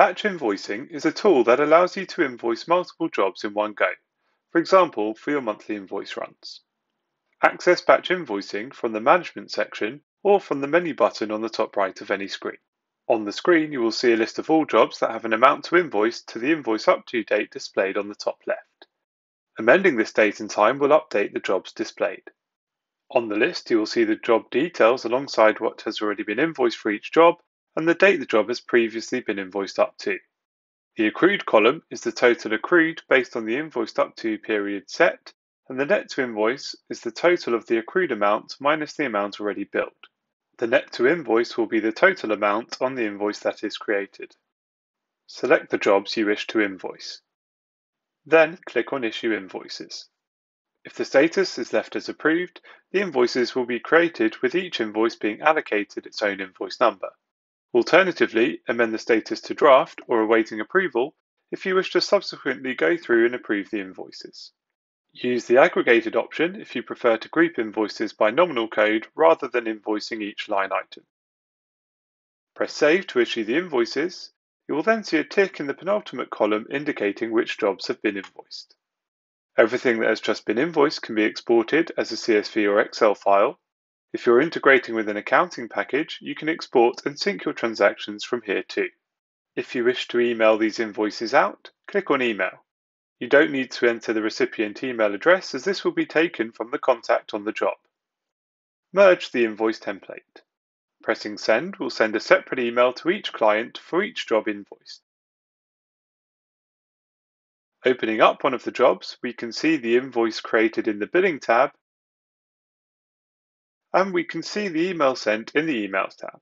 Batch invoicing is a tool that allows you to invoice multiple jobs in one go, for example, for your monthly invoice runs. Access batch invoicing from the Management section or from the menu button on the top right of any screen. On the screen, you will see a list of all jobs that have an amount to invoice to the invoice up to date displayed on the top left. Amending this date and time will update the jobs displayed. On the list, you will see the job details alongside what has already been invoiced for each job and the date the job has previously been invoiced up to. The accrued column is the total accrued based on the invoiced up to period set, and the net to invoice is the total of the accrued amount minus the amount already billed. The net to invoice will be the total amount on the invoice that is created. Select the jobs you wish to invoice. Then click on Issue Invoices. If the status is left as approved, the invoices will be created with each invoice being allocated its own invoice number. Alternatively, amend the status to draft or awaiting approval if you wish to subsequently go through and approve the invoices. Use the aggregated option if you prefer to group invoices by nominal code rather than invoicing each line item. Press Save to issue the invoices. You will then see a tick in the penultimate column indicating which jobs have been invoiced. Everything that has just been invoiced can be exported as a CSV or Excel file if you're integrating with an accounting package, you can export and sync your transactions from here too. If you wish to email these invoices out, click on Email. You don't need to enter the recipient email address as this will be taken from the contact on the job. Merge the invoice template. Pressing Send will send a separate email to each client for each job invoiced. Opening up one of the jobs, we can see the invoice created in the Billing tab and we can see the email sent in the Emails tab.